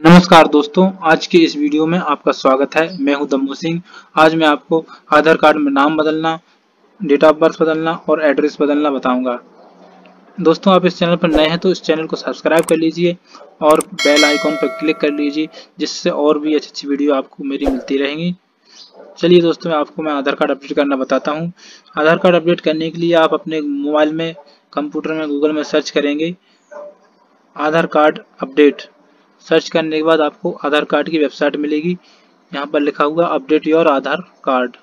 नमस्कार दोस्तों, आज के इस वीडियो में आपका स्वागत है। मैं हूँ दम्मू सिंह। आज मैं आपको आधार कार्ड में नाम बदलना, डेट ऑफ़ बर्थ बदलना और एड्रेस बदलना बताऊँगा। दोस्तों, आप इस चैनल पर नए हैं तो इस चैनल को सब्सक्राइब कर लीजिए और बेल आइकॉन पर क्लिक कर लीजिए, जिससे और भी अच्छी अच्छी वीडियो आपको मेरी मिलती रहेंगी। चलिए दोस्तों, मैं आपको मैं आधार कार्ड अपडेट करना बताता हूँ। आधार कार्ड अपडेट करने के लिए आप अपने मोबाइल में, कंप्यूटर में, गूगल में सर्च करेंगे, आधार कार्ड अपडेट। सर्च करने के बाद आपको आधार कार्ड की वेबसाइट मिलेगी। यहाँ पर लिखा हुआ update your Aadhaar card.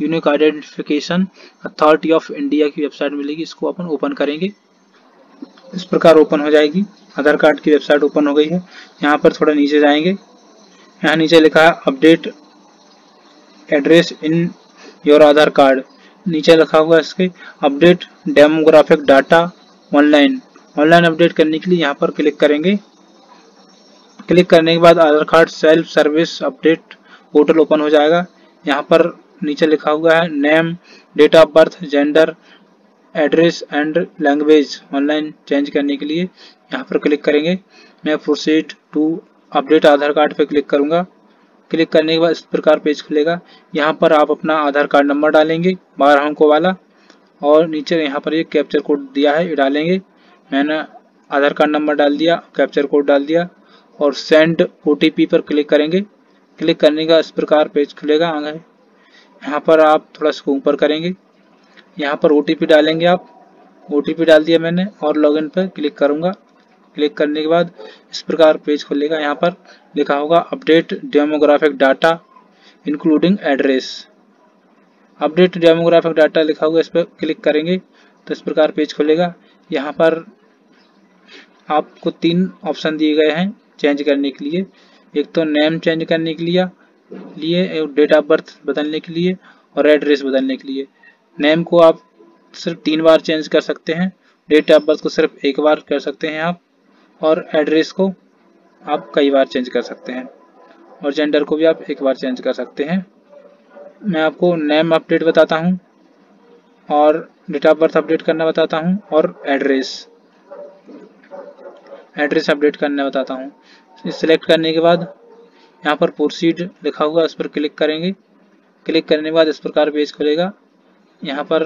Unique identification authority of India की वेबसाइट मिलेगी, इसको अपन ओपन करेंगे। इस प्रकार ओपन हो जाएगी। आधार कार्ड की वेबसाइट ओपन हो गई है। यहाँ पर थोड़ा नीचे जाएँगे। यहाँ नीचे लिखा है, update address in your Aadhaar card. नीचे लिखा हुआ है इसके, update demographic data online. Online update करने के लिए यहाँ पर क्लिक करेंगे। क्लिक करने के बाद Aadhaar card self service update portal open हो जाएगा। यहाँ पर नीचे लिखा हुआ है name date of birth gender address and language online change करने के लिए यहाँ पर क्लिक करेंगे। मैं proceed to update Aadhaar card पर क्लिक करूँगा। क्लिक करने के बाद इस प्रकार पेज खुलेगा। यहाँ पर आप अपना आधार कार्ड नंबर डालेंगे, बारह अंकों वाला, और नीचे यहाँ पर एक कैप्चर कोड दिया है, ये डालेंगे। मैंने आधार कार्ड नंबर डाल दिया कैप्चर कोड डाल दिया। और सेंड ओटीपी पर क्लिक करेंगे। क्लिक करने का इस प्रकार पेज खुलेगा आगे। यहाँ पर आप थोड़ा सा ऊपर करेंगे। यहाँ पर ओटीपी डालेंगे आप। ओटीपी डाल दिया मैंने और लॉगिन पर क्लिक करूँगा। क्लिक करने के बाद इस प्रकार पेज खुलेगा यहाँ पर। लिखा होगा update demographic data including address update demographic data लिखा होगा इस पर क्लिक करेंगे तो इस प्रकार पेज खुलेगा। यहाँ पर आपको तीन ऑप्शन दिए गए हैं। चेंज करने के लिए। एक तो नेम चेंज करने के लिए लिए डेट ऑफ़ बर्थ बदलने के लिए, और एड्रेस बदलने के लिए। नेम को आप सिर्फ़ तीन बार चेंज कर सकते हैं। डेट ऑफ़ बर्थ को सिर्फ़ एक बार कर सकते हैं आप, और एड्रेस को आप कई बार चेंज कर सकते हैं। और जेंडर को भी आप एक बार चेंज कर सकते हैं। मैं आपको नेम अपडेट बताता हूँ, और डेट ऑफ़ बर्थ अपडेट करना बताता हूँ, और एड्रेस एड्रेस अपडेट करने बताता हूँ। सिलेक्ट करने के बाद यहाँ पर प्रोसीड लिखा हुआ उस पर क्लिक करेंगे। क्लिक करने के बाद इस प्रकार पेज खुलेगा। यहाँ पर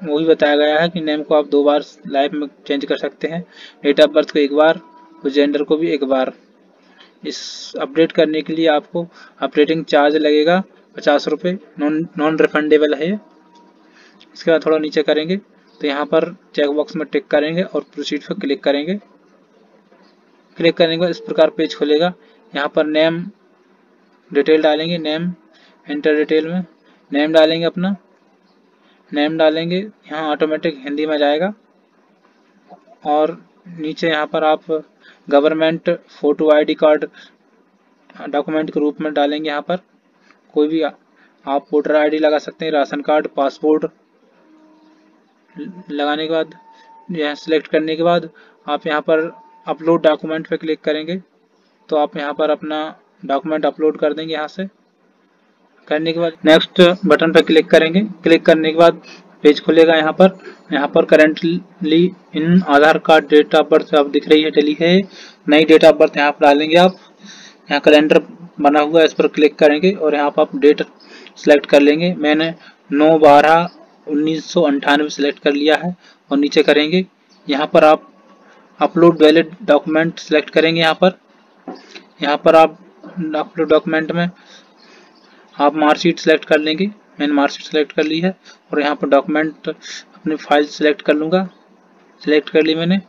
वो भी बताया गया है कि नेम को आप दो बार लाइफ में चेंज कर सकते हैं। डेट ऑफ़ बर्थ को एक बार, और जेंडर को भी एक बार। इस अपडेट करने के लिए आपको अपडेटिंग चार्ज लगेगा, पचास रुपये नॉन नॉन रिफंडेबल है इसके बाद थोड़ा नीचे करेंगे तो यहाँ पर चेकबॉक्स में टिक करेंगे और प्रोसीड पर क्लिक करेंगे। क्लिक करने के बाद इस प्रकार पेज खुलेगा। यहाँ पर नेम डिटेल डालेंगे नेम एंटर डिटेल में। नेम डालेंगे अपना। नेम डालेंगे, यहाँ ऑटोमेटिक हिंदी में जाएगा। और नीचे यहाँ पर आप government photo ID card document के रूप में डालेंगे यहाँ पर। कोई भी आप वोटर आईडी लगा सकते हैं, राशन कार्ड पासपोर्ट लगाने के बाद, यहाँ सिलेक्ट करने के बाद आप यहाँ पर अपलोड डॉक्यूमेंट पे क्लिक करेंगे तो आप यहाँ पर अपना डॉक्यूमेंट अपलोड कर देंगे यहाँ से। करने के बाद नेक्स्ट बटन पर क्लिक करेंगे। क्लिक करने के बाद पेज खुलेगा यहाँ पर। यहाँ पर currently in Aadhaar card date of birth आप दिख रही है डली है। नई डेट ऑफ़ बर्थ यहाँ पर डालेंगे आप। यहाँ कैलेंडर बना हुआ है, इस पर क्लिक करेंगे और यहाँ पर आप डेट सेलेक्ट कर लेंगे। मैंने नौ बारह उन्नीस सौ सेलेक्ट कर लिया है और नीचे करेंगे। यहाँ पर आप अपलोड वैलिड डॉक्यूमेंट सेलेक्ट करेंगे यहाँ पर। यहाँ पर आप अपलोड डॉक्यूमेंट में आप मार्कशीट सेलेक्ट कर लेंगे। मैंने मार्कशीट सेलेक्ट कर ली है और यहाँ पर डॉक्यूमेंट अपनी फ़ाइल सेलेक्ट कर लूँगा। सेलेक्ट कर ली मैंने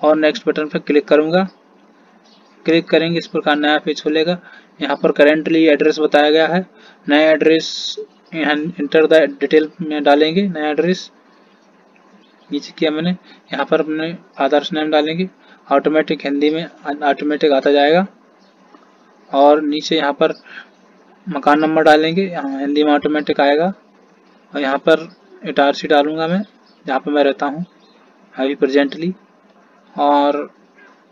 और नेक्स्ट बटन पर क्लिक करूँगा। क्लिक करेंगे, इस प्रकार नया पेज खुलेगा। यहाँ पर करेंटली एड्रेस बताया गया है। नया एड्रेस यहाँ इंटर द डिटेल में डालेंगे, नया एड्रेस नीचे किया मैंने। यहाँ पर अपने आदर्श नाम डालेंगे। ऑटोमेटिक हिंदी में ऑटोमेटिक आता जाएगा। और नीचे यहाँ पर मकान नंबर डालेंगे। यहाँ हिंदी में ऑटोमेटिक आएगा। और यहाँ पर इटारसी डालूँगा मैं, जहाँ पर मैं रहता हूँ, अभी प्रेजेंटली और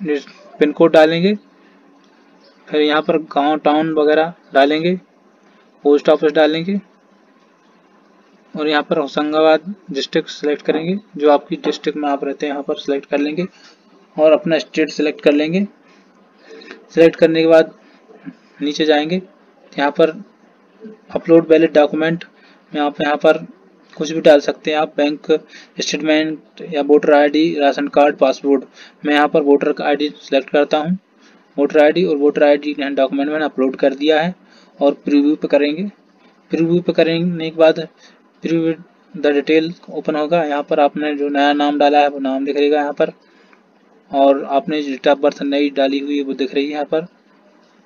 पिन कोड डालेंगे। फिर यहाँ पर गाँव टाउन वगैरह डालेंगे। पोस्ट ऑफ़िस डालेंगे। और यहाँ पर होशंगाबाद डिस्ट्रिक्ट सेलेक्ट करेंगे, जो आपकी डिस्ट्रिक्ट में आप रहते हैं, यहाँ पर सेलेक्ट कर लेंगे और अपना स्टेट सेलेक्ट कर लेंगे। सेलेक्ट करने के बाद नीचे जाएँगे, यहाँ पर अपलोड वैलिड डॉक्यूमेंट में आप यहाँ पर कुछ भी डाल सकते हैं आप बैंक स्टेटमेंट या voter ID ration card passport मैं यहाँ पर वोटर आईडी सेलेक्ट करता हूँ। वोटर आईडी और वोटर आईडी डॉक्यूमेंट मैंने अपलोड कर दिया है और प्रीव्यू पे करेंगे। प्रीव्यू पे करने के बाद प्रीव्यू द डिटेल ओपन होगा। यहाँ पर आपने जो नया नाम डाला है, वो नाम दिख रहेगा यहाँ पर। और आपने जो डेट ऑफ़ बर्थ नई डाली हुई है, वो दिख रही है यहाँ पर।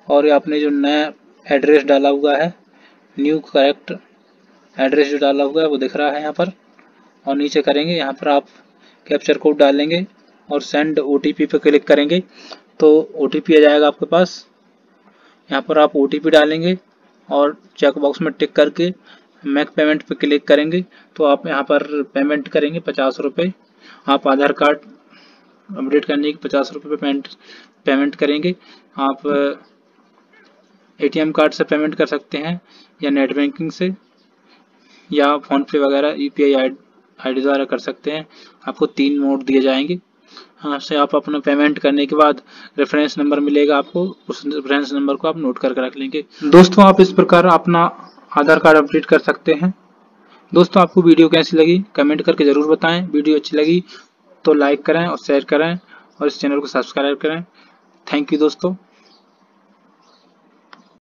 और आपने जो नया एड्रेस डाला हुआ है न्यू करेक्ट एड्रेस जो डाला हुआ है, वो दिख रहा है यहाँ पर। और नीचे करेंगे, यहाँ पर आप कैप्चर कोड डालेंगे और सेंड ओटीपी पे क्लिक करेंगे। तो ओ टी पी आ जाएगा आपके पास। यहाँ पर आप ओ टी पी डालेंगे और चेक बॉक्स में टिक करके मैक पेमेंट पे क्लिक करेंगे तो आप यहाँ पर पेमेंट करेंगे पचास रुपये आप आधार कार्ड अपडेट करने के पचास रुपये पेमेंट पेमेंट करेंगे। आप एटीएम कार्ड से पेमेंट कर सकते हैं, या नेट बैंकिंग से, या फ़ोन पे वगैरह, यू पी आई डी द्वारा कर सकते हैं। आपको तीन मोड दिए जाएँगे। हाँ से आप अपना पेमेंट करने के बाद रेफरेंस नंबर मिलेगा आपको, उस रेफरेंस नंबर को आप नोट करके रख लेंगे। दोस्तों, आप इस प्रकार अपना आधार कार्ड अपडेट कर सकते हैं। दोस्तों, आपको वीडियो कैसी लगी, कमेंट करके ज़रूर बताएँ। वीडियो अच्छी लगी तो लाइक करें और शेयर करें और इस चैनल को सब्सक्राइब करें। थैंक यू दोस्तों।